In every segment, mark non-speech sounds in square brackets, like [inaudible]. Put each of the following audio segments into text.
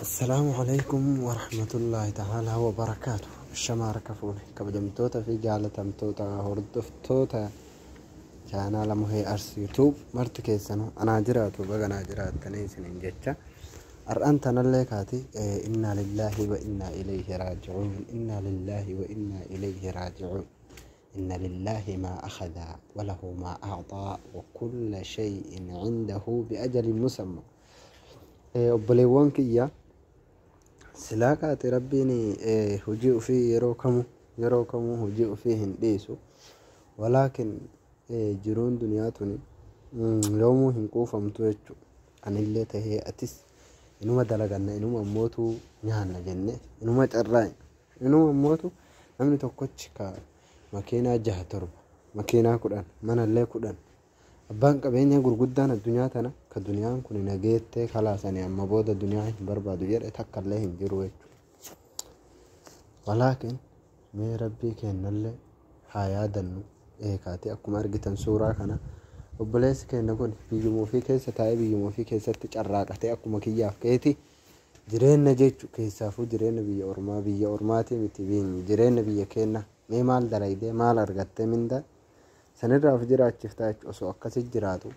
السلام عليكم ورحمة الله تعالى وبركاته. الشمارة كفوني كبدم توتا في جالة توتا. وردف توتا. كان على مهي أرس يوتيوب. مرت كيسانو. أنا جرات وبقى أنا جرات. تنيسن إن جتا أرأنتنا اللي كاتي إيه، لله وإنا إليه راجعون. إنا لله وإنا إليه راجعون. إن لله ما أخذ وله ما أعطى وكل شيء عنده بأجل مسمى. إيه، أبلي إياه silaaqaati rabbiin e hojii ufii yeroo kamuu yeroo kamuu hojii ufii hin dhiisu walaakin e jiruun duniyaa tun mm, yoomuu hin quufamtu jechu anillee tahee atis. Inuma dalaganna inuma ammootu nyaanna jenne inuma carraañ inuma ammootu namni tokkochi ka makiinaa jaha torba makiinaa kudhan manallee kudhan abbaan qabeenya gurguddaan addunyaa tana ka duniyaan kun nageettee kalaasanii amma booda duniyaa hin barbaadu jedhe takkallee hin jiru jechuudha. Walaakin mee rabbii kennallee haa yaadannu eekaati akkuma argitan suuraa kana obboleessi keenya kun biyyuma ofii keessa taa'ee biyyuma ofii keessatti carraaqatee akkuma kiyyaaf keeti jireenya jechu keessaafuu jireenya biyya ormaa biyya ormaatii miti jireenya biyya keenya mee maal dalaydee maal argattee mindaa سنراف جرا شفتا اسو اكاس جراتو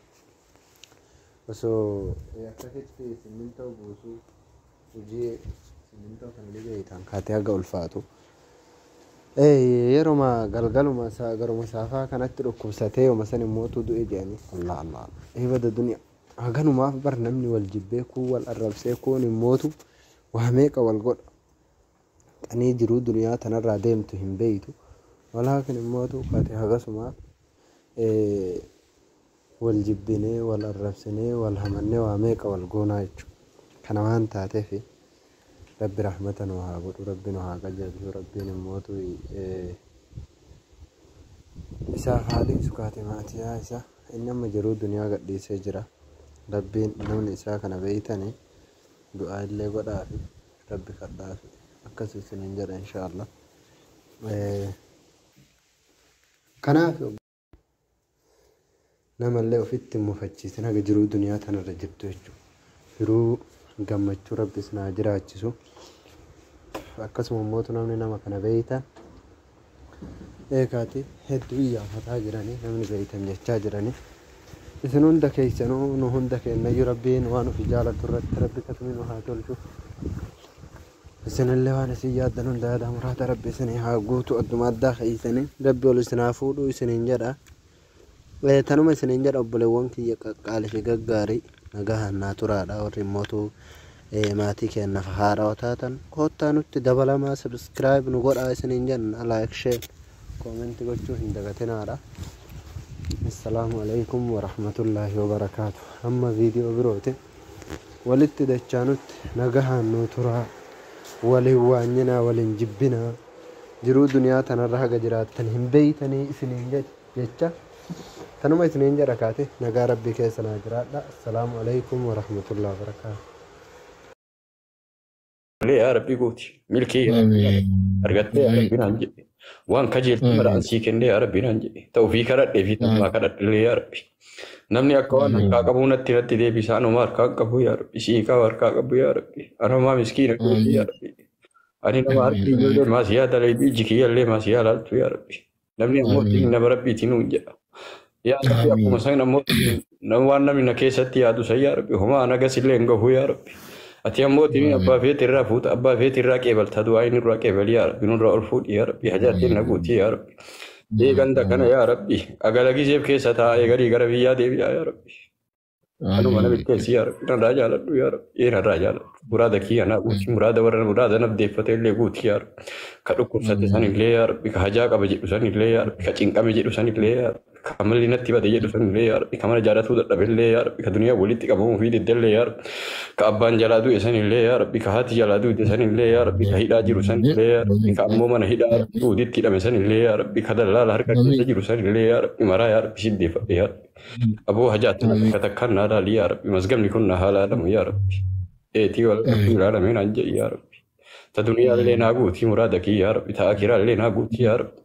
اسو اكاس في سمنتو بوسو وجي سمنتو تنلي جاي تان كاتيا غول فاتو اي يرو ما غلغلو ما سا غرو مسافا كانت رو كوساتي ومسن موتو دو ايجاني الله الله اي بدا دنيا اغنو ما برنمني والجبيكو والربسي كون موتو وهميك والغد اني جرو دنيا تنرا ديمتو هم بيتو ولكن موتو كاتي هغسو ما wal jibbinee wal arrabsinee wal hamannee waa meeqa wal goonaa jechuudha. Kana waan taateef rabbi rahmata nu haa godhu rabbi nu haa qajeelchu rabbiin immootu isaaf haadhi sukaate maatiyaa isaa inni amma jiruu duniyaa gadhiisee jira. Rabbiin namni isaa kana beeytanii du'aa illee godhaafi rabbi kadhaafi akkas isiniin jedha inshaallah. Kanaaf namallee ofitti hin mufachiisin haga jiruu duniyaa tanarra jirtu jechuudha. Jiruu gammachuu rabbis naa jiraachisu. Akkasuma immoo namni nama kana beeytan eegaati hedduu iyyaafataa jiranii namni beeytan jechaa jiranii. Isin hunda keessanuu nu hunda kennayyuu rabbiin waan ofi jaalatu irratti rabbi katumii nu haa tolchu. Isinillee waan isin yaaddan hunda yaada muraata rabbi isinii haa guutu adduma addaa keessanii rabbi ol isin haa fuudhuu isiniin jedha. Tanuma isiniin jedha obboleewwan kiyya qaqqaalifi gaggaarii nagahan naa turaadha warri immootu maatii kennaaf haadha taatan koottaa nutti dabalamaa sabiskiraayib nu godhaa isiniin jenna laayik sheer koomenti gochuu hin dagatinaadha. Assalaamu alaikum warahmatullaahi wabarakaatu. Amma viidiyoo birootiin walitti dachaa nutti nu turaa waliin waanyinaa waliin jibbinaa jiruu duniyaa tanarra haga jiraattan hin beeytanii isiniin jecha. Tanuma isiniin jedha kaate nagaa rabbii keessa naa jiraadha assalaamu alaikum warahmatullahi wabarakaatu yaa rabbii gooti milkii argattee yaa rabbii naan jedhe waan kajeeltu madhaan sii kennee yaa rabbii naan jedhe ta'u fi kadhadhee fi tabbaa kadhadhillee yaa rabbi namni akka waan harkaa qabu natti natti deebisaa anuma harkaa qabu yaa rabbi sii qaba harkaa qabu yaa rabbi anamaa miskiina gooti yaa rabbi ani nama harki ijoollee maasii yaa dalaybii iji kiyyallee maasii yaa laaltu yaa rabbi namni ammoo nama rabbiitiin nuun jedha yaa rabbi akkuma san ammoo nama waan namni na keessatti yaadu san yaa rabbi homaa nagas illee hin gahu yaa rabbi ati ammoo tini abbaa feeti irraa fuuta abbaa feeti irraa qeebalta du'aa inni irraa qeebali yaa rabbi nurraa ol fuudhi yaa rabbi hajaatiin na guutii yaa rabbi deeganda kana yaa rabbi agala gizeef keessa taa'ee garii gara biyyaa deebi'aa yaa rabbi anuma na bilkeessi yaa rabbi narraa jaaladhu yaa rabbi ee narraa jaaladhu muraada kiyya naa guuti muraada warra muraada nabdeeffate illee guuti yaa rabbi ka dhukkubsate san illee yaa rabbi ka hajaa qaba jedhu san illee yaa rabbi ka cinqame jedhu san illee yaa rabbi ka malli natti bade jedhu san illee yaa rabbi ka mana jaalatuu dadhabe illee yaa rabbi ka duniyaa walitti qabamuu fi diddellee yaa rabbi ka abbaan jalaa du'e san illee yaa rabbi ka haati jalaa du'e san illee yaa rabbi ka hidhaa jiru san illee yaa ابوها جات تذكرنا لا لي يا ربي مزقمني كنا هلا لم يا ربي اي تي ولا العالمين عن جي يا ربي تدنيا لنا ناقوتي مرادك يا ربي تاكيرا لنا ناقوتي يا ربي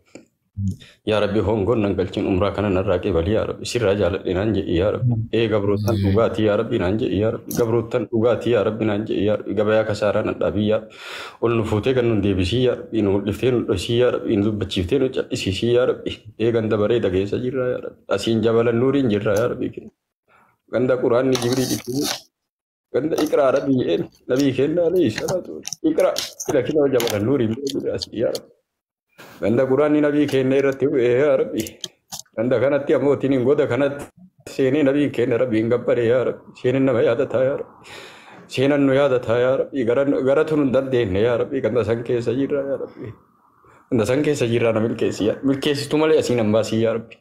yaa rabbi hongoon nan umraa kana narraa qeebali yaa rabbi sirraa jaaladhe naan jedhi yaa rabbi ee gabroottan dhugaatii yaa rabbi naan jedhi yaa rabbi gabroottan dhugaatii yaa rabbi naan jedhi yaa rabbi gabayaa kasaaraa nan dhaabii yaa ol nu fuutee kan nun deebisii yaa rabbi nu mul'iftee nu dhosii yaa rabbi nu dubbachiiftee nu cal'isiisii yaa rabbi ee ganda bareeda keessa jirra yaa rabbi asiin jabalan nuuriin jirra yaa rabbi ganda quraanni jibrii dhiquu ganda iqraa rabbi jedheen nabii kennaa alayhi salaatu iqraa ila kinoo jabalan nuuriin beekudha asii yaa rabbi bu'ee yaa rabbi ganda kanatti ammoo tiniin goda kanatti seenee nabii kenna rabbi hin gabbare yaa rabbi seeneen nama yaadataa yaa rabbi seenan nu yaadataa yaa rabbi garatu nu hin dandeenye yaa rabbi ganda san keessa jirra yaa rabbi ganda san keessa jirra na milkeessi yaa milkeessitu malee asiin hin baasii yaa rabbi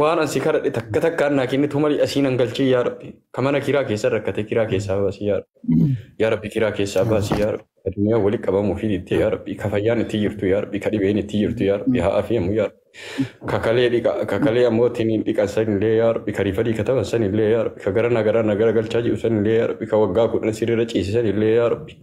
waan ansi kadhadhe takka takkaan naa kennitu malee asiin hin galchii yaa rabbi kamana kiraa keessa rakkate kiraa keessaa baasii yaa rabbi yaa rabbi kiraa keessaa baasii yaa rabbi qabamuu fi dittee yaa rabbi ka fayyaan itti jirtu yaa rabbi ka dhibeen itti jirtu yaa rabbi haa afiyamu yaa rabbi kakalee dhiqa kakalee ammoo tiniin dhiqan san illee yaa rabbi ka rifadii kataban san illee yaa rabbi ka garana garana gara galchaa jiru san illee yaa rabbi ka waggaa kudhan sirriira ciisisan illee yaa rabbi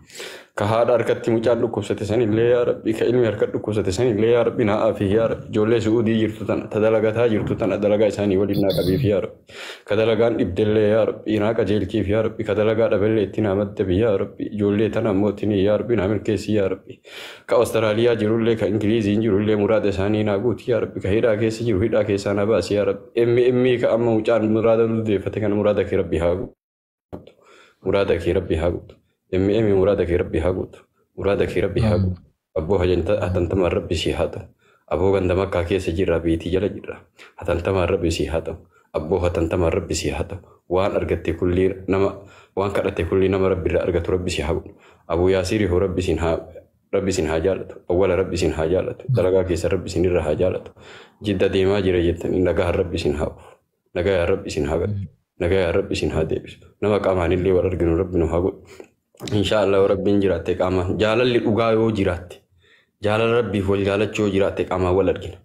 ka haadha harkatti mucaan dhukkubsate san illee yaa rabbi ka ilmi harka dhukkubsate san illee yaa rabbi naa afi yaa rabbi ijoollee su'uudii jirtu tana ta dalagataa jirtu tana dalagaa isaanii waliin naa qabiif yaa rabbi ka dalagaan dhibdellee yaa rabbi naa qajeelchiif yaa rabbi ka dalagaa dhabellee itti naa maddabi yaa rabbi ijoollee tana ammoo tinii yaa rabbi naa milkeessi yaa rabbi ka Awustiraaliyaa jirullee ka Ingiliiziin jirullee muraada isaanii naa guuti yaa rabbi ka hidhaa keessa jiru hidhaa keessaa naa baasi yaa rabbi emmi emmi ka amma mucaan muraada luldeeffate kana muraada kee rabbi haa guutu muraada kee rabbi haa guutu emmi emmi muraada kee rabbi haa guutu muraada kee rabbi haa guutu abboo hatantamaan rabbi sii haa ta'u aboo ganda makkaa keessa jirra biitii jala jirra hatantamaan rabbi sii haa ta'u abboo hatantamaan rabbi sii haa ta'u waan argatte kullii nama waan kadhatte kullii nama rabbi irraa argatu rabbi sii haa godhu abuu yaasirii hoo rabbi siin haa rabbi sin haa jaallatu awwala rabbi sin haa jaallatu dalagaa keessa rabbi sin irra haa jaallatu jidda deemaa jira jettanii nagaa rabbi sin haa ufu Inshaallah rabbiin jiraatte qaama jaalalli dhugaa yoo jiraatte jaalala rabbiif wal jaalachi yoo jiraatte qaama wal argina.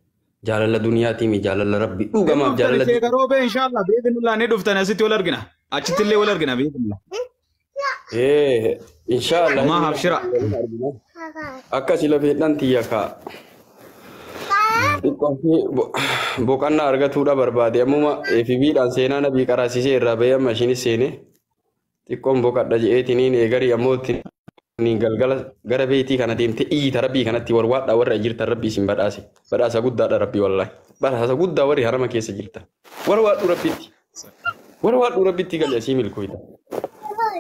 Jaalala duniyaatiimi jaalala rabbi dhugamaaf jaalala. Garoo bee inshaallah beekumilaa ni dhuftani asitti wal argina achitti illee wal argina beekumilaa. Ee inshaallah. Maa habshira. Akkasi lafeedhaan tiyya kaa. Boqannaa argatuudha barbaade ammuma FB'dhaan seenaa nabii qaraasisee irraa bahee amma ishinis seenee. Xiqqoon boqadha je'eetiniin eegarii ammoo tiniin galgala gara beetii kana deemte iyyita rabbii kanatti warwaadhaa warra jirtan rabbii isin badhaase badhaasa guddaadha rabbii wallaahi badhaasa guddaa warri harama keessa jirtan warwaadhu rabbitti warwaadhu rabbitti gali asii milkooyta.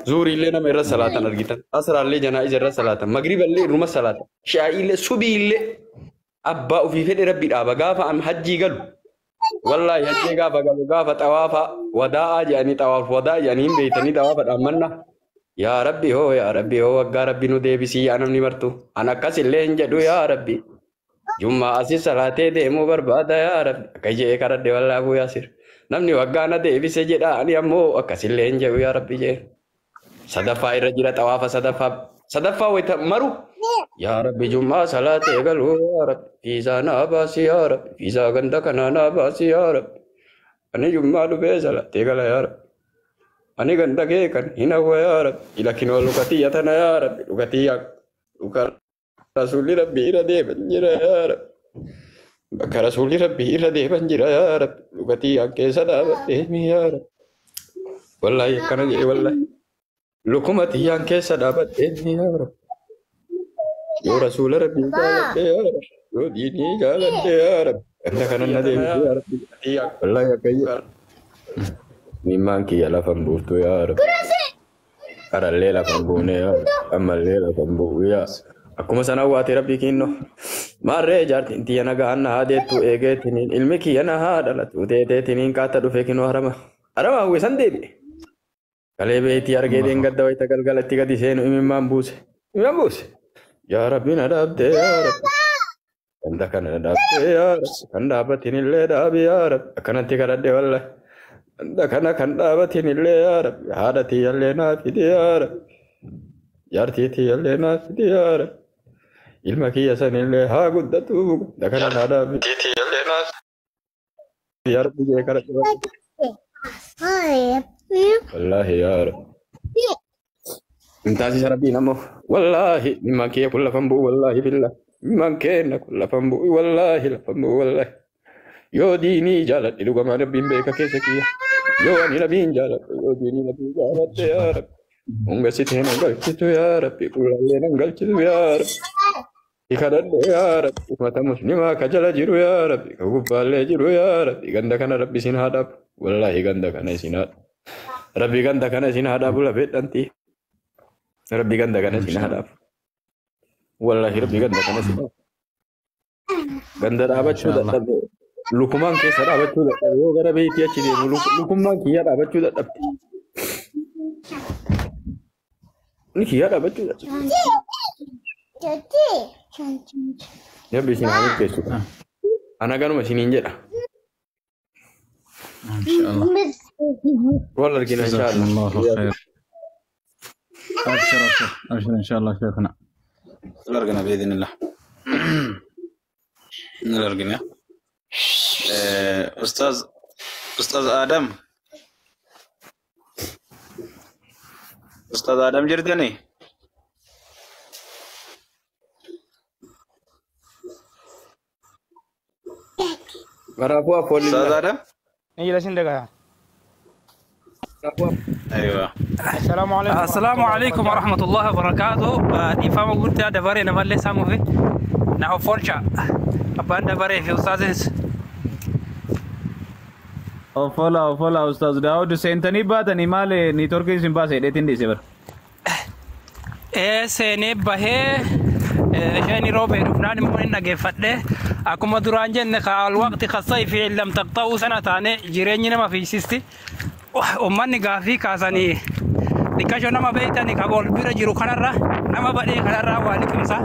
zuuriillee nama irra salaatan argitan asraallee janaa'iza irra salaatan magriballee irruma salaatan shaa'iillee subiillee abbaa ofii fedhe rabbi dhaaba gaafa am hajjii galu wallaahi hajjii gaafa galu gaafa xawaafa wadaa'aa jedhanii xawaaf wadaa jedhanii hin beeytanii xawaafa dhaammanna yaa rabbi hoo yaa rabbi hoo waggaa rabbi nu deebisii yaa namni martu an akkas illee hin jedhu yaa rabbi jummaa asii salaatee deemuu barbaada yaa rabbi akka jedhee kadhadhe wallaahi abuu yaasir namni waggaa na deebise jedha ani ammoo akkas illee hin jedhu yaa rabbi jedhe sadaffaa irra jira xawaafa sadaffaa sadaffaa wayita maru yaa rabbi jummaa salaatee galuu yaa rabbi fiisaa naa baasi yaa rabbi fiisaa ganda kanaa naa baasi yaa rabbi ani jummaa dhufee salaatee gala yaa rabbi ani ganda kee kan hin hawwa yaa rabbi ilakinoo lukatiyya tana yaa rabbi lukatiyya luka rasuulli rabbi irra deeman jira yaa rabbi bakka rasuulli rabbi irra deeman jira yaa rabbi lukatiyyaan keessa dhaabadhee yaa rabbi wallaahi akkana jedhe wallaahi lukuma tiyyaan keessa dhaabadhee yaa rabbi yoo rasuula rabbii jaaladhe yaa rabbi yoo diinii jaaladhe yaa rabbi ganda kanan na deemte yaa rabbi tiyyaan wallaahi akkayyo mimmaan kiyya lafan buuftu yaa rabbi qarallee lafan buune yaa rabbi ammallee lafan bu'u yaa akkuma sana waate rabbii kiinno maarree jaartiin tiyya nagaan na haadeettu eegeetiniin ilmi kiyya na haa dhalatu teeteetiniin kaatta dhufe kinoo harama harama hawwisan deebi'e kalee beetii argee deengadda wayita galgalatti gadi seenu imimmaan buuse imimmaan buuse rabbi ganda kana na dhaabdee yaa rabbi kan dhaabatin illee dhaabi yaa rabbi akkanatti kadhadhe walla ganda kana kan dhaabatin illee yaa rabbi haadha tiyyallee naa fidi yaa rabbi jaartii tiyyallee naa fidi yaa rabbi ilma kiyya san illee haa guddatu ganda kana naa dhaabi tiyyallee naa fidi yaa rabbi jee kadhadhe walla والله يا رب انت عزيز ربي نمو والله مما كي كل فنبو والله بالله man kenna kun lafan bu'i wallaahi lafan bu'i wallaahi yoo diinii jaaladhe dhugamaa rabbiin beeka keessa kiyya yoo ani nabiin jaaladhe yoo diinii nabii jaaladhe yaa rabbi hunga sitee nan galchitu yaa rabbi qullallee nan galchitu yaa rabbi kadhadhe yaa rabbi mata muslimaa ka jala jiru yaa rabbi ka gubbaallee jiru yaa rabbi ganda kana rabbi isin haa dhaabu wallaahi ganda kana isin haa dhaabu rabbi ganda kana isin haa dhaabu rabbi ganda kana isin haa dhaabu wallaahi rabbi ganda kana isin haa dhaabu ganda dhaabachuu dadhabde lukumaan keessa dhaabachuu dadhabde yoo gara beetii achi deemu luk- lukummaan kiyya dhaabachuu dadhabde ni kiyya dhaabachuu dadhabde rabbi isin haa milkeessu ana ganuma isiniin jedha wal argina inshaa جزاكم Allah الله خير አብሽር አብሽር ኢንሻአላህ ሸይኽና ላርግና ብኢዝንላህ ላርግና ኡስታዝ ኡስታዝ አደም ኡስታዝ አደም ጅርተኒ Barabua poli. Sadara? Ini jelasin deh kak. أيوه. السلام عليكم السلام عليكم ورحمة الله وبركاته. إفهم قلت دبري نبلي سامو في. نحو فورشا أبان دبري في أستاذ اوفلا اوفلا أستاذ. داود سنتني باتني. مال نيتورك سين باسه ديتين دي سيبر. seenee bahee isheen roobee dhufnaan immoo hin dhageeffadhe akkuma duraan jenne kaal waqti kassai fi lam taqxa'uu sana taane jireenyi nama fiisisti ummanni gaafii kaasanii dhikkasho nama beektani ka ol bira jiru kanarra nama badhee kanarraa waa liqimsa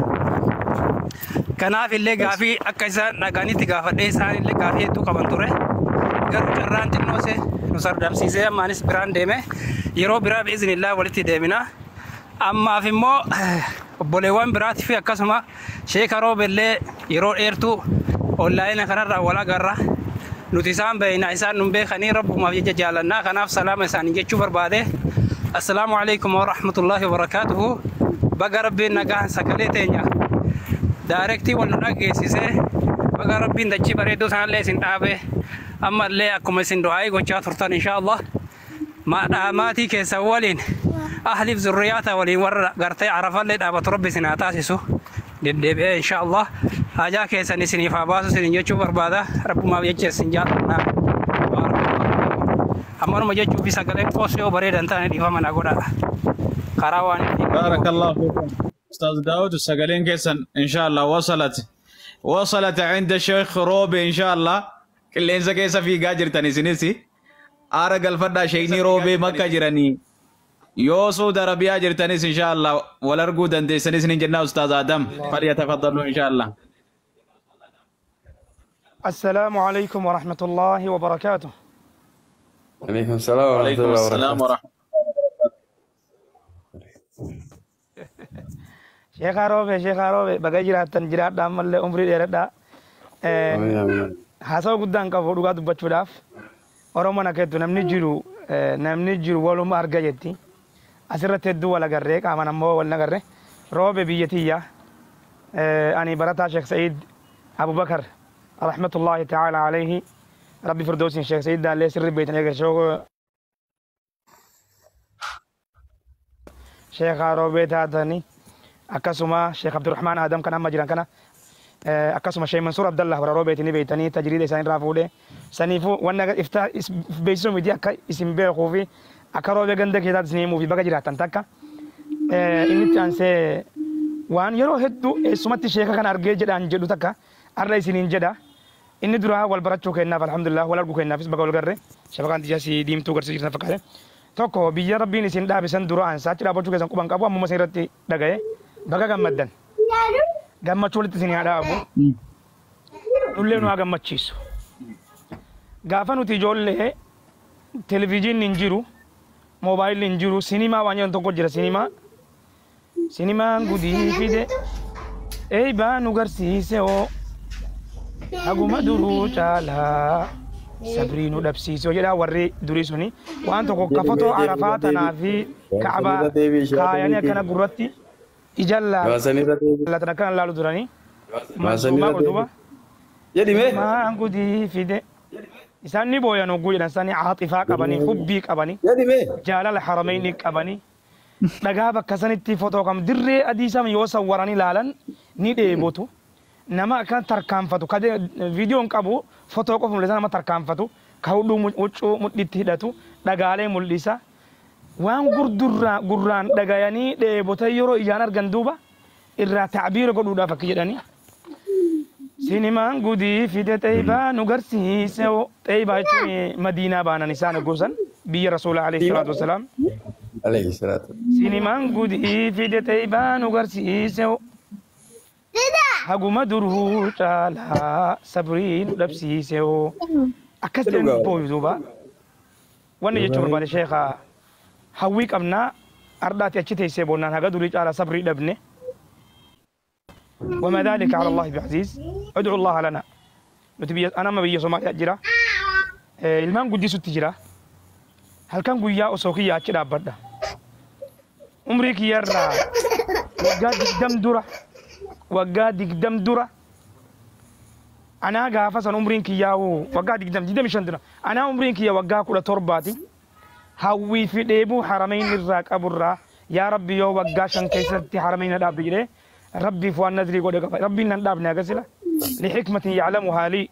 kanaaf illee gaafii akka isaan dhaqanitti gaafadhee isaan illee gaafii hedduu qaban ture garuu carraan xinnoose nu sardamsiisee ammaanis biraan deeme yeroo biraa bi'iznillaa walitti deemina ammaaf immoo obboleewwan biraatii fi akkasuma sheeka roobellee yeroo dheertuu onlaayina kanarraa wal agarra nuti isaan beeyna isaan nun beekanii rabbumaaf jecha jaalannaa kanaaf salaama isaanii jechuu barbaade assalaamu alaikum warahmatullaahi wabarakaatuhu baga rabbiin nagaan sagalee teenya daarektii wal nu dhageessisee baga rabbiin dachii bareedduu sanallee isin dhaabe ammallee akkuma isin du'aayii gochaa turtan inshaallah maadhaa maatii keessan waliin ahliif zurriyaata waliin warra gartee arafallee dhaabatu rabbi isin haa taasisu deddeebi'ee inshaallah hajaa keessan isiniif haa baasu isin jechuu barbaada rabbumaaf jecha isin jaalladha ammanuma jechuu fi sagaleen qoos yoo bareedan taane dhiifama na godha karaa waan الله فيكم أستاذ داود السقالين كيسن ان شاء الله وصلت وصلت عند الشيخ روبي ان شاء الله كلين كيسا في قاجر تاني سنسي ارق الفدا شيني روبي مكة جراني يو سعود عربية جرتنيس ان شاء الله ولرقو دندي سنس نجنا أستاذ آدم فليتفضلوا ان شاء الله السلام عليكم ورحمة الله وبركاته. عليكم السلام ورحمة الله وبركاته. [laughs] شيخ عروبي شيخ عروبي بقي جرا تنجرا دام الله عمري دا. دا حسوا قدان كفو دوغا دو بچو داف. ورمانا كتو نمني جرو آه، نمني جرو والو مارغا جتي. أسرة تدو والا غرر كامان امو والنا غرر روبي بيتي يا. آه، أني براتا شيخ سعيد أبو بكر. رحمة الله تعالى عليه. ربي فردوس الشيخ سيدا ليس ربيت نيجر شوغو شيخ روبيت هاتاني. أكاسوما شيخ عبد الرحمن آدم كان مجرا كان. آه، أكاسوما شيخ منصور عبد الله روبيت نيبيتاني تجريد سان رافولي سانيفو وأنا افتح بيسو ميديا إسم بيه خوفي. أكارو بيغندك يتاد سنيمو في بغجرا تنتاكا إمتى آه، وان يرو هدو سمت شيخ كان أرغي جدا أنجلو تاكا. أرلاي سنين جدا inni duraa wal barachuu kennaaf alhamdulillah wal arguu kennaafis baga wal garre shafakaan tijaa si diimtuu garsiisuu jirtan fakkaate tokko biyya rabbiin isin dhaabisan dura aansaa achi dhaabachuu keessan quban qabu ammuma isin irratti dhaga'e baga gammaddan. Gammachuu walitti isin haa dhaabu. Nullee nu haa gammachiisu. Gaafa nuti ijoollee televizyiinni hin jiru moobaayilli hin jiru sinimaa waan jedhan tokko jira sinimaa sinimaan gudii fide. Eeybaa nu garsiise oo haguma duruu caalaa sabrii nu dhabsiise jedha warri durii suni waan tokko kafatoo arafaa tanaa fi kaabaa kaayanii akkana gurratti ijallaa Gabaasanii irra deebiin. latan akkana laalu duranii Baasanii Mansuumaa irra godhuba. Jedhime. Maangudii fide. Isaan ni booyan hogguu jedhan isaanii caaxifaa qabanii hubbii qabanii Jedhime. jaalala harameynii qabanii dhagaa bakka sanitti fotoo kam dirree adii sam yoo sawwaran ilaalan ni dheebotu. Nama akkan tarkaanfatu ka viidiyoon qabu fotoo qofa mul'isa nama tarkaanfatu ka hudhuu huccuu mudhiitti hidhatu dhagaalee mul'isa. Waan gurdurraa gurraan dhagayanii dheebota yeroo ijaan argan duuba irraa tacbiira godhuudhaaf akka jedhanii. Sinimaan gudii fide xeybaa nu garsiise xeybaa jechuun madiinaa baanan isaan gosan biyya rasuula alayhi salaatu wasalaam. Alayhi salaatu. Sinimaan gudii fide xeybaa nu garsiise هاجو مدرو تالا سابرين لبسي سيو أكاسين بوي زوبا وأنا جيتو بربا الشيخة هاويك أمنا. أرداتي أشتي سيبونا هاجدوري تالا سابرين لبني وما ذلك على الله بعزيز. ادعو الله لنا. نتبي أنا ما بيجي سماك جرا إيه، إلمان قدي ست جرا. هل كان قويا وسوقي يا كده برد عمرك يرى وقاد دم دره anaa gaafa san umriin kiyyaa waggaa digdam digdami shan dura anaa umriin kiyya waggaa kudha torbaati hawwii fi dheebuu harameyn irraa qaburraa yaa rabbi yoo waggaa shan keessatti harameyn na dhaabde jedhee rabbiif waan nadrii godhe qaba rabbiin nan dhaabne agasila lixikmatin yaclamuhaa lii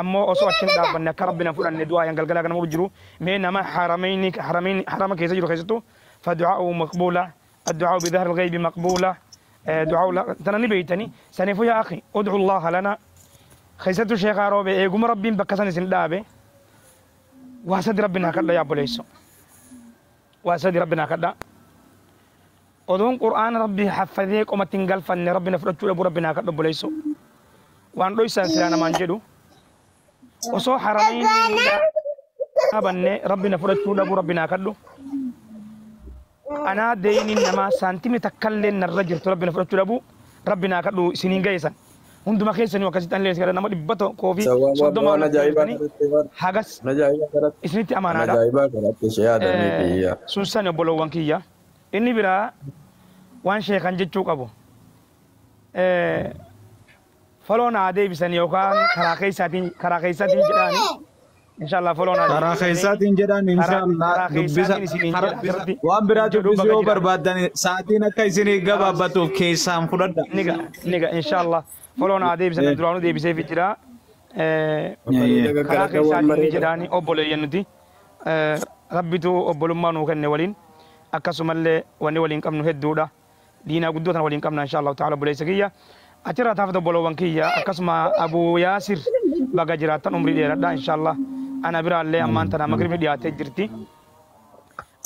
ammoo osoo achin dhaabbanne akka rabbi nan fudhanne du'aa yan galgalaa kana jiru mee nama haramayni harama keessa jiru keessattu بظهر الغيب مقبولة آه، دعوا لا تنا نبي تاني سنفوا يا أخي ادعوا الله لنا. خيسات الشيخ عربي يقوم إيه، ربي بكسان سن دابي. وأسد ربنا كلا يا بوليسو وأسد ربنا كلا ودون قرآن ربي حفظيك وما تنقل فن ربنا فرطو لبو ربنا كلا بوليسو وأن روي سنسلانا منجدو وصو حرمين. ربنا فرطو لبو ربنا كلا anaa deeyniin namaa saantimni takkallee narra jirtu rabbina fudhachuu dhabu. Rabbinaa kadhu isiniin gaheessan hunduma keessanii akkasitti anillee gara nama dhibba tokkoo fi soddoma hagas isinitti amaanaadha. Biyya. sun san obboloowwan kiyya. Inni biraa waan sheekan jechuu qabu. Foloo naa deebisan yookaan karaa keessaatiin karaa jedha asirratti waan biraa jedhu dubbisuu bakka yoo jira. barbaaddan sa'aatiin akka isinii gabaabbatuuf keessaan fudhadha. niga niga inshallah foloo naa deebisan duraanuu deebiseef jira karaa keessaatiin jedhaani obboleeyyan nuti rabbitu obbolummaa nuu kenne waliin akkasumallee wanni waliin qabnu hedduudha diinaa guddoo tana waliin qabna insha allahu ta'ala obboleessa kiyya achirraa taafata obboloowwan kiyya akkasuma abuu yaasir baga jiraattan umrii dheeradha insha allah ana biraallee ammaan tana magribni dhiyaatee jirti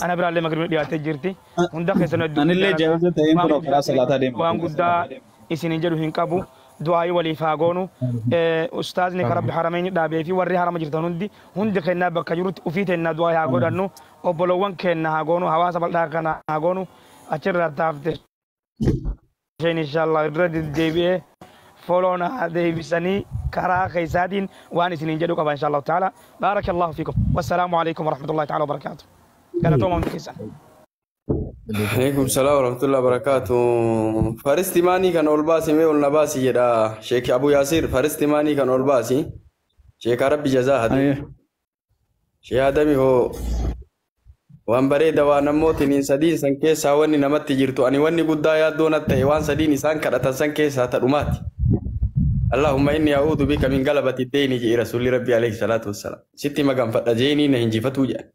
ana biraallee magribni dhiyaatee jirti hunda keessan hedduu karaa waan guddaa isinin jedhu hin qabu du'aayii waliif haa goonu ustaazni ka rabbi harameenyi dhaabee fi warri harama jirtan hundi hundi kennaa bakka jirutti ufii teennaa du'aa haa godhannu obbolowwan keenna haa goonu hawaasa bal'aa kana haa goonu achirraa taafte isheen inshallah irra deddeebi'ee فولونا هذه بسني كرا خيزادين وأنا سنين جدوك إن شاء الله تعالى. بارك الله فيكم. والسلام عليكم ورحمة الله تعالى وبركاته. قال توما من كيسان عليكم السلام ورحمة الله وبركاته. فارس تماني كان الباسي ميول نباسي جدا. شيك أبو ياسير فارس تماني كان الباسي شيك ربي جزا هذه. أيوه. شيء هذا هو. وأمبري دوا نموت إن سدين سانكيس أواني نمت تجرتو أني واني قد دايا دونا تهيوان سدين إنسان كرات سانكيس هذا رماتي bika min galabati deeni jedhi rasuulli rabbi alayhi salaatu wassalaam. Sitti maganfadha jeenii na hinjifatuu jedhan.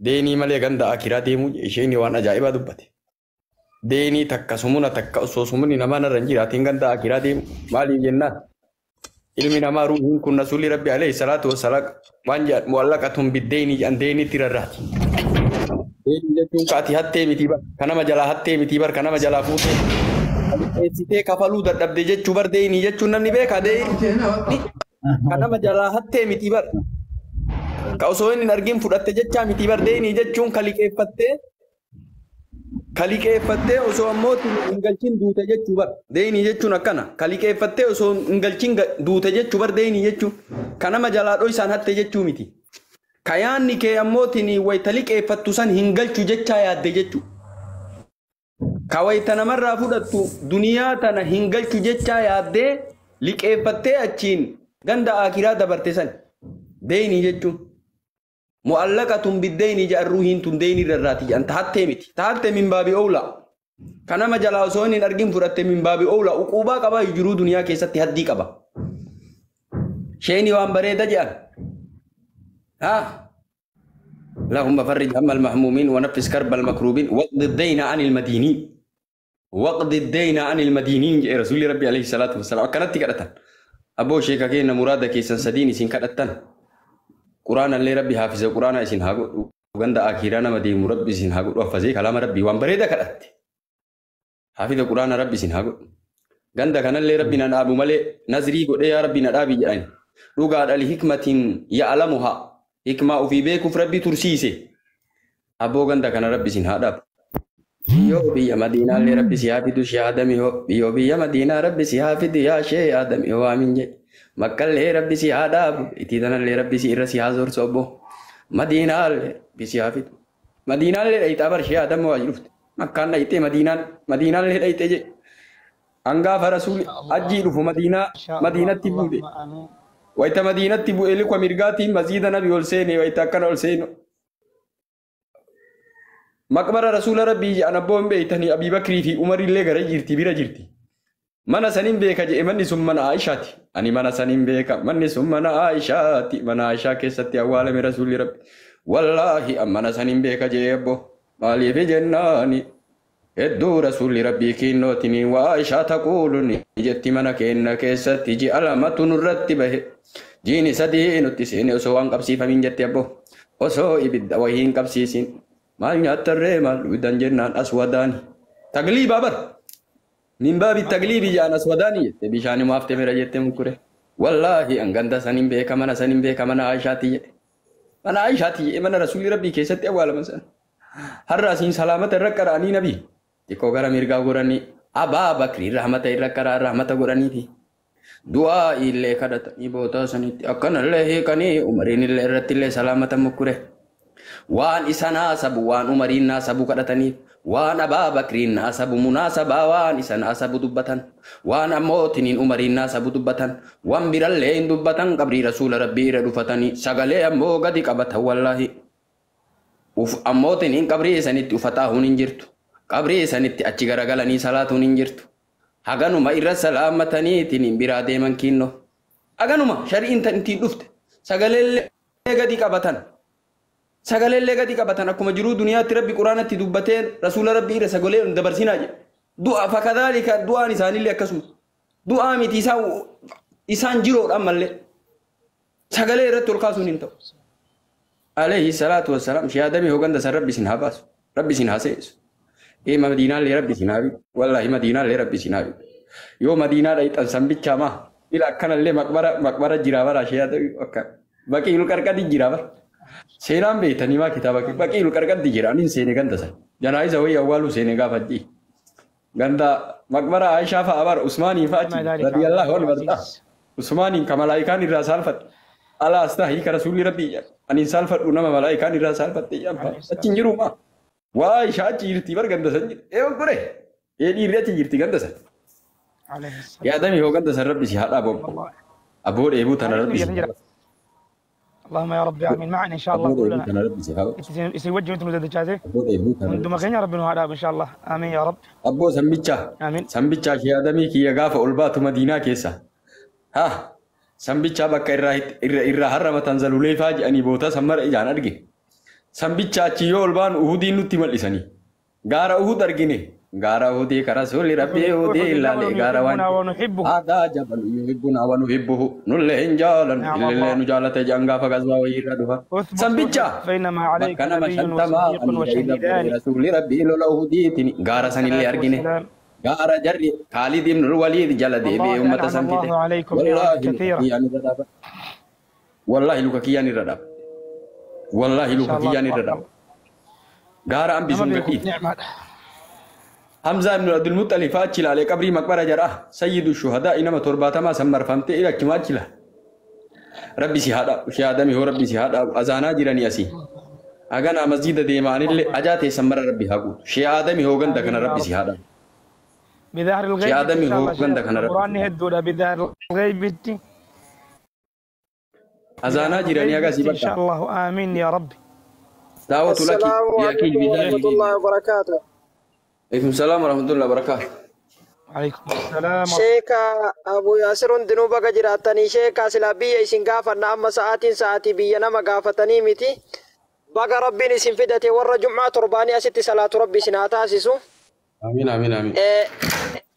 Deenii malee ganda akiraa deemuu isheen waan ajaa'ibaa dubbate. Deenii takka sumuna takka osoo sumuni namaa narra hin jiraatiin ganda akiraa deemu maaliif jennaan? Ilmi namaa ruuhiin kun rasuulli rabbi alayhi salaatu wassalaam waan jedhan mu'allaqatun biddeenii jedhan deeniitti rarraati. Deenii jechuun kaati hattee miti bar kanama jalaa hattee miti bar kanama jalaa fuutee. Eessitee kafaluu dadhabde jechuu bar deenii jechuun namni beekaa deenii. Kanama jalaa hattee miti bar. Ka osoo inni hin argin fudhatte jechaa miti bar deenii jechuun kaliqeeffattee kaliqeeffattee osoo ammoo hin galchin duute jechuu bar deenii jechuun akkana kaliqeeffattee osoo hin galchin ga- duute jechuu bar deenii jechuun kanama jalaa dhoysaan hatte jechuu miti. Ka yaanni kee ammootiin wayita liqeeffattu san hin galchu jechaa yaadde jechuu. كويتنا مرة فودتو دنيا تنا هنغل تجيتشا يادي لك افتت اچين غندا آخرا دبرتسان ديني جيتشو مؤلقة تن بديني جا الروحين تن ديني رراتي جان تحت ميتي تحت من باب اولا كان ما جلاسوني نرجم فرت من باب اولا وقوبا كبا يجرو دنيا كيسا تحدي كبا شيني وان بريدا جان ها اللهم فرج هم المهمومين ونفس كرب المكروبين واقض الدين عن المدينين واقض الدين عن المدينين يا رسول ربي عليه الصلاة والسلام. كانت كرتن أبو شيخ كينا مراد كيسن سديني سين كرتن. قرآن اللي ربي حافظ قرآن سين هاغو وغند آخرانا مدين مربي سين هاغو وفزي كلام ربي. وان بريدا كرت. حافظ قرآن ربي سين هاغو غند كان اللي ربي نابو ملي. نزري قد يا ربي ندابي جاني لغاد الحكمة يعلمها. hikmaa ofii beekuuf rabbi tursiise abboo ganda kana rabbi sin haa يو بيا مدينة لربي سيافي دو شادم يو يو بيا مدينة ربي سيافي دو ياشي آدم يو آمين جي. مكال لي ربي سيادا إتي دانا لي ربي سيرا سيازور صوبو. مدينة لربي سيافي دو مدينة لربي تابر شي آدم واجلوفت مكال لي تي مدينة مدينة لربي تي جي. أنغا فرسول أجي رفو مدينة مدينة تبو دي ويتا مدينة تبو إلي قوى مرغاتي مزيدنا بيول ويتا كان أول hangaafa rasuuli ajjii dhufu madiinaa madiinatti buude wayta madiinatti bu'ee liqwa mirgaatiin masiida nabi ol seene wayta akkana ol seenu. Maqbara rasuula rabbii jedhan abboo hin beeytanii Abii Bakrii fi Umarillee gara jirti bira jirti. Mana saniin beeka jedhe manni sun mana Aishaati. Ani mana saniin beeka manni sun mana Aishaati. Mana Aishaa keessatti awwaalame rasuulli rabbi. Wallaahi an mana saniin beeka jedhe abboo. Maaliif jennaani? Hedduu rasuulli rabbii kiinnootini waa Aishaa taquuluni jetti mana keenna keessatti ji'a lamatu nurratti bahe. Jiini sadii nutti seene osoo waan qabsiifamin jette abboo. Osoo ibidda wayii hin qabsiisin. Maal nyaattarree maal dhugdan jennaan aswadaani. Tagliibaa bar. Min baabi tagliibi jaan aswadaani jette bishaan maafte mira jette mukure. Wallaahi an ganda saniin beeka mana saniin beeka mana Aishaati jedhe. Mana Aishaati jedhe mana keessatti awwaalaman sana. Har'a asiin salaamata irra qara'anii nabii. Xiqqoo gara mirgaa godhanii abaa bakrii rahmata irra qaraa rahmata godhaniiti. Du'aa illee kadhatanii bootaa sanitti akkanallee hiikanii umariin illee irratti illee salaamata mukure. Waan isa naasabu waan umariin naasabu kadhataniif waan abaa bakriin naasabu munaasabaa waan isa naasabu dubbatan waan ammootiin umariin naasabu dubbatan waan birallee hin dubbatan qabrii rasuula rabbii irra dhufatanii sagalee ammoo gadi qabatan wallaahi. Ammootiin qabrii isanitti ufataa hun hin jirtu. Qabrii isanitti achi garagalanii salaatuun hin jirtu. Haganuma irra salaamataniitiin biraa deeman kiinno. Haganuma shari'iin tan ittiin dhufte sagaleellee gadi qabatan. Sagaleellee gadi qabatan akkuma jiruu duniyaatti rabbi quraanatti dubbatee rasuula rabbii irra sagalee dabarsinaa jedhe. Du'a fakadaalika du'aan isaanillee akkasuma. Du'aa miti isaan isaan jiroodhaan mallee. Sagalee irratti ol kaasuun hin ta'u. Alayhi salaatu wassalaam shiyaadamii hoganda san rabbi sin haa baasu. Rabbi sin haa seesu. Ee madiinaallee rabbi sin haa bitu. Wallaahi madiinaallee rabbi sin haa bitu. Yoo madiinaa dhayxan san maa. Ila akkanallee maqbara maqbara jiraa bara shiyaadamii akka. Baqiilu qarqadi jiraa bara. Seenaan beektaniimaa kitaaba baqiilu qarqatti jedhaniin seenee ganda sana. Janaa'isa wayii awwaalu seenee gaafaddi. Ganda maqbara Aayishaa fa'aa bara Usmaanii fa'aatti radiyallaa waan barta. Usmaaniin ka malaayikaan irraa saalfadhu. Alaas ta'a hiika rasuulli rabbi aniin saalfadhu nama malaayikaan irraa saalfadhe yaa achi hin jiruuma. Waa Aayishaa achi jirti bar ganda sana jirti. Ee ogore. Ee dhiirri achi jirti ganda sana. Yaadamee hoo ganda sana rabbi si haadhaa bobba. Abboo dheebuu tana rabbi si haadhaa. اللهم يا رب امين معنا إن شاء الله كلنا يصير وجه إنت مزاد جازي من دماغين يا رب انه إن شاء الله. آمين يا رب. ابو سمبيتشا. آمين. سمبيتشا يا دمي كي يغاف اول بات مدينة كيسا. ها. سمبيتشا بكير راه ير ير هر ما تنزلوا لي فاج أني بوتا سمر إجان ارغي سمبيتشا تشي اول بان اودي نوتي ملسني غار اوه درغيني غاروتي كرسول ربي ودي لالي غاروان هذا جبل يحبنا ونحبه نل انجالا الا نجالة جانغا فغزوا ويردها سمبيجا بينما عليك نبي وصديق وشهدان رسول ربي لولو هديتني غارسن اللي ارغيني غار جري خالد بن الوليد جلدي بي امه سمبيت والله كثيرا والله لو كيان ردا والله لو كيان ردا غار ام بيزنبي Wallaahi luka kiyyaan irra dhaaba. Wallaahi ان luka شاء الله kiyyaan irra dhaaba. Gaara hambisuun نعم gadhiif. نعمة Hamzaa ibn Abdul Muxalif achi ilaalee qabrii maqbara jedha. Sayyidu shuhadaa inama torbaatamaa san marfamtee ila achumaa achi ilaale. Rabbi si haadha. Shihaadami hoo rabbi si haadha. Azaanaa jiranii asii. Aganaa masjiida deemaanillee ajaa teessan mara rabbi haa guutu. Shee Aadami hooganda kana rabbi si haadha. بظهر الغيب شاء هو الله عندك شيخ. أنا رب. القرآن هدودا بظهر الغيب Azaanaa jiranii agaa si إن شاء. الله آمين يا ربي Daawwatu laki السلام عليكم ورحمة. الله وبركاته Salaam wa rahmatullahi wa barakatuh. عليكم السلام sheeka abu yaasir hundinuu baga jiraatanii sheeka silaa biyya isin gaafanna amma sa'aatiin sa'aatii biyya nama gaafatanii miti baga rabbiin isin fidate warra jum'aa torbaanii asitti salaatu rabbi isin haa taasisu Amiin amiin amiin. Eh,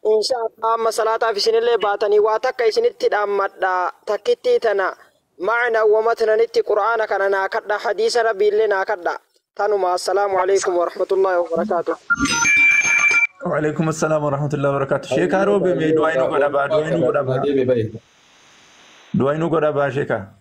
inshallah amma salaataaf isinillee baatanii waa takka isinitti dhaammadha takkittii tana macna wamatnanitti qur'aana kana naa kadha hadiisa rabbiillee naa kadha tanuma assalaamu alaikum warahmatullaahi wabarakaatuh وعليكم السلام ورحمة الله وبركاته. شيكا روبي مي دوينو قد أبا دوينو قد baye. دوينو قد أبا شيكا